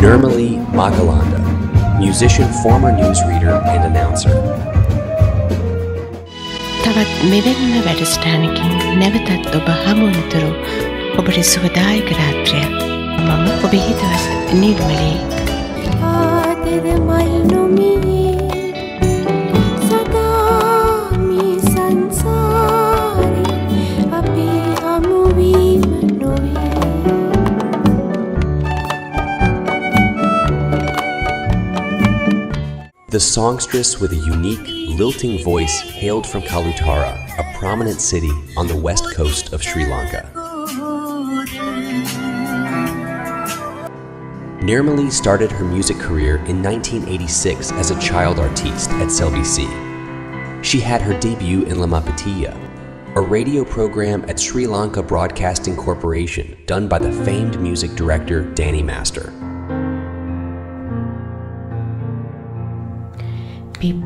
Nirmalee Makalande, musician, former newsreader, and announcer. තවත් මෙවැනිම වැඩස්ථානකින් නැවතත් ඔබ හමුවනතුරු ඔබට සුවදායක රාත්‍රයක් මම ඔබ නිර්මලී ආතෙද මල් නොමී The songstress with a unique, lilting voice hailed from Kalutara, a prominent city on the west coast of Sri Lanka. Nirmalee started her music career in 1986 as a child artiste at SLBC. She had her debut in Lamapitiya, a radio program at Sri Lanka Broadcasting Corporation done by the famed music director Danny Master. In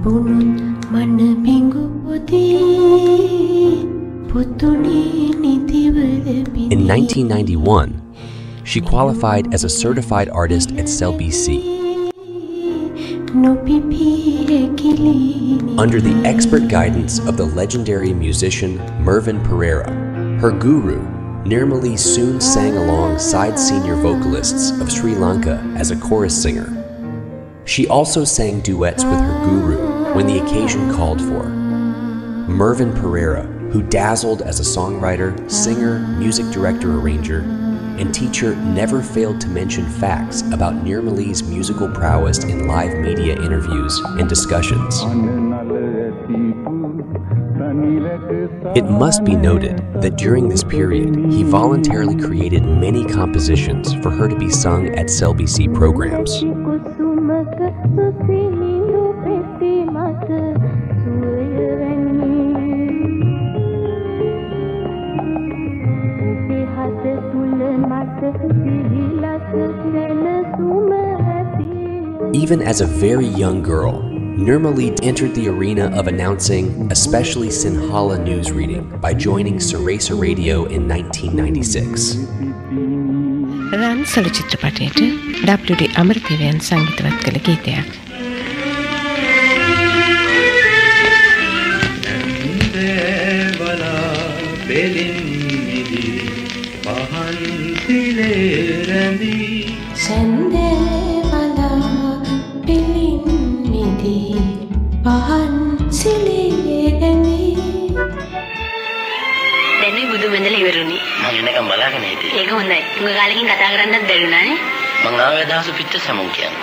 1991, she qualified as a certified artist at SLBC. Under the expert guidance of the legendary musician Mervin Perera, her guru, Nirmalee soon sang alongside senior vocalists of Sri Lanka as a chorus singer. She also sang duets with her guru when the occasion called for. Mervin Perera, who dazzled as a songwriter, singer, music director arranger, and teacher, never failed to mention facts about Nirmalee's musical prowess in live media interviews and discussions. It must be noted that during this period, he voluntarily created many compositions for her to be sung at SLBC programs. Even as a very young girl, Nirmalee entered the arena of announcing, especially Sinhala news reading, by joining Sirasa Radio in 1996. WD නිදී පහන් සිලේරැඳී දැනුයි බුදු බඳලා ඉවරුනේ. මම එනකම් බලාගෙන හිටියේ. ඒක හොඳයි. උඟ කාලෙකින් කතා කරන්නත් බැරිුණානේ. මං ආවේ අදහස පිට සමුන් කියන්නේ.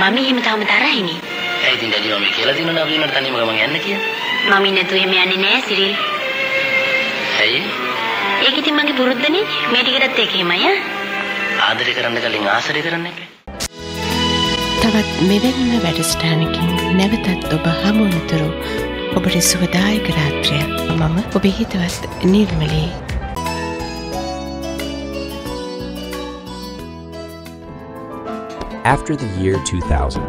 ම්ම් එහෙම තාම තරහිනේ. ඒ ඉතින් දැඩි මම කියලා දිනන අපි උනට තනියම ගමන් යන්න කියලා. මම නැතුව එහෙම යන්නේ නෑ සිරිල්. ඇයි? ඒක ඉතින් මගේ පුරුද්දනේ. මේ ටිකටත් ඒක එහෙමයි. ආදරය කරන්න කලින් ආසරය කරන්න එපා. තවත් මෙවැනිම නැවතත් ඔබ හමුවනතුරු ඔබට සුවදායක රාත්‍රය මම After the year 2000,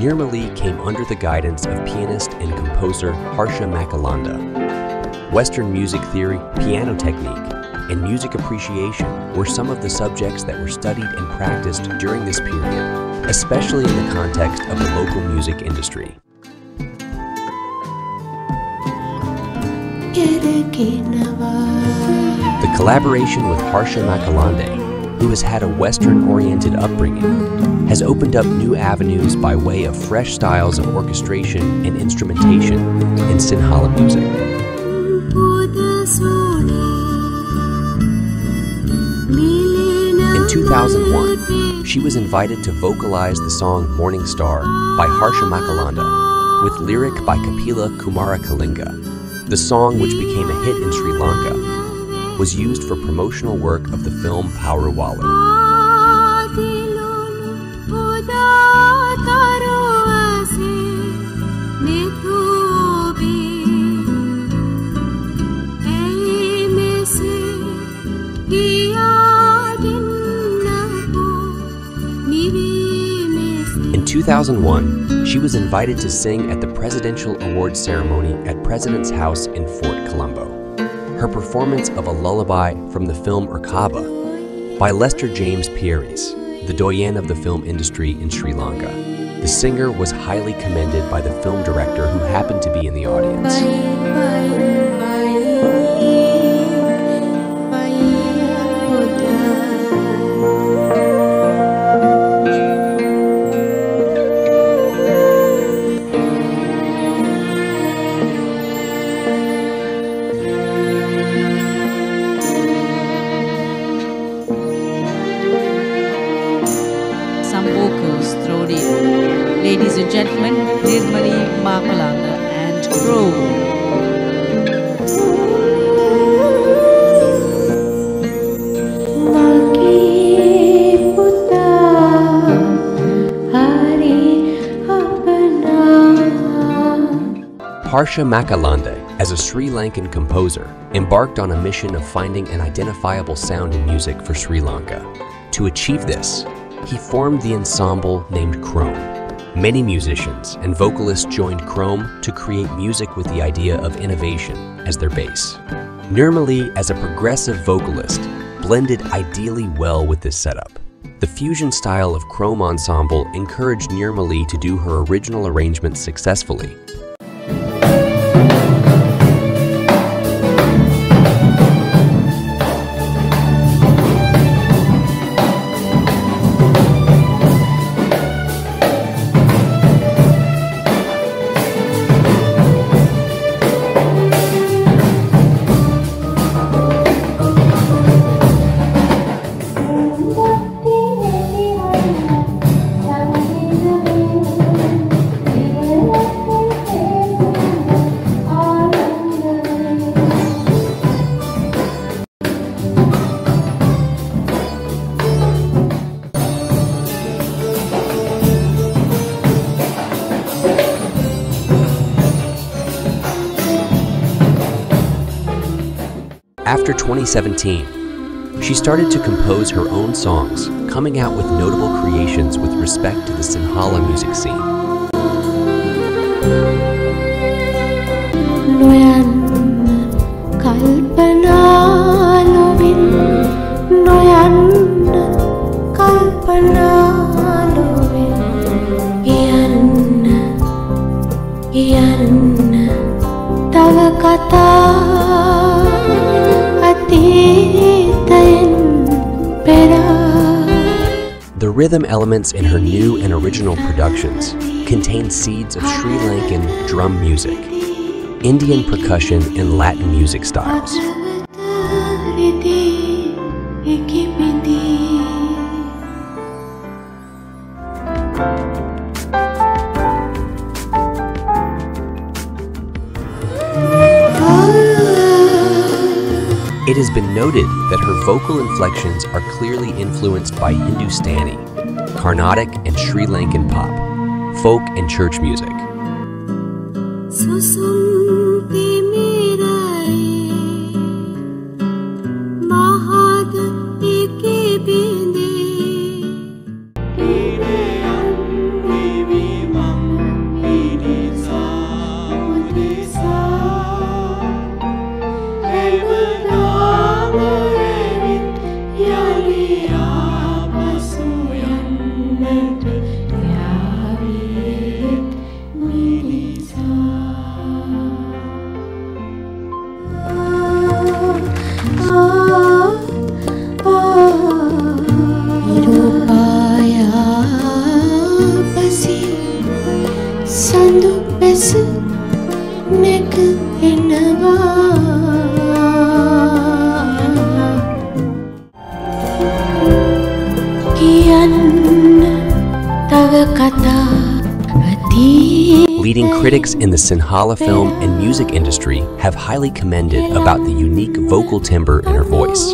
Nirmalee came under the guidance of pianist and composer Harsha Makalande. Western music theory, piano technique, and music appreciation were some of the subjects that were studied and practiced during this period especially in the context of the local music industry. The collaboration with Harsha Makalande, who has had a Western-oriented upbringing, has opened up new avenues by way of fresh styles of orchestration and instrumentation in Sinhala music. 2001, she was invited to vocalize the song Morning Star by Harsha Makalande, with lyric by Kapila Kumara Kalinga. The song, which became a hit in Sri Lanka, was used for promotional work of the film Power Waller. 2001, she was invited to sing at the Presidential Awards ceremony at President's House in Fort Colombo. Her performance of a lullaby from the film Urkaba by Lester James Peries, the doyen of the film industry in Sri Lanka. The singer was highly commended by the film director who happened to be in the audience. Harsha Makalande, as a Sri Lankan composer, embarked on a mission of finding an identifiable sound in music for Sri Lanka. To achieve this, he formed the ensemble named Khrome. Many musicians and vocalists joined Khrome to create music with the idea of innovation as their base. Nirmalee, as a progressive vocalist, blended ideally well with this setup. The fusion style of Khrome Ensemble encouraged Nirmalee to do her original arrangements successfully After 2017, she started to compose her own songs, coming out with notable creations with respect to the Sinhala music scene. Kalpana rhythm elements in her new and original productions contain seeds of Sri Lankan drum music, Indian percussion, and Latin music styles. It has been noted that her vocal inflections are clearly influenced by Hindustani, Carnatic and Sri Lankan pop, folk and church music. Mahad critics in the Sinhala film and music industry have highly commended about the unique vocal timbre in her voice.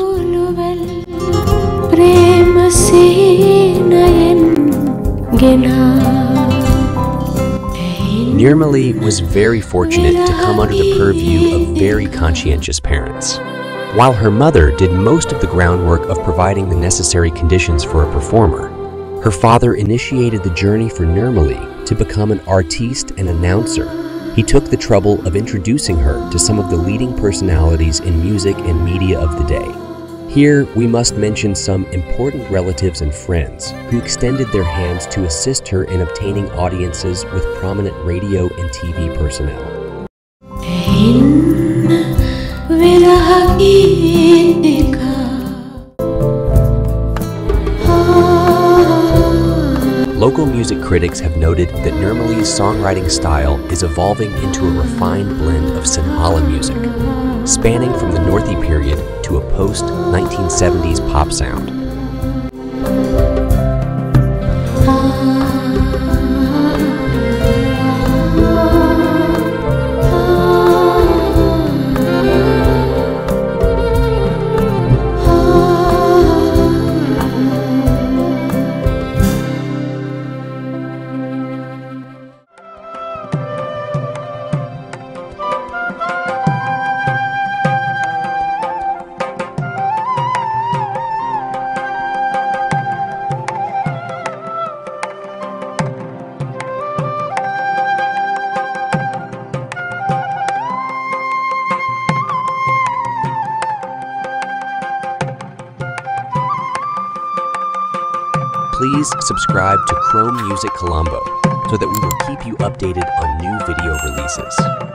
Nirmalee was very fortunate to come under the purview of very conscientious parents. While her mother did most of the groundwork of providing the necessary conditions for a performer, her father initiated the journey for Nirmalee to become an artiste and announcer, he took the trouble of introducing her to some of the leading personalities in music and media of the day. Here, we must mention some important relatives and friends who extended their hands to assist her in obtaining audiences with prominent radio and TV personnel. Local music critics have noted that Nirmalee's songwriting style is evolving into a refined blend of Sinhala music, spanning from the Nurthi period to a post 1970s pop sound. Please subscribe to Khrome Music Colombo so that we will keep you updated on new video releases.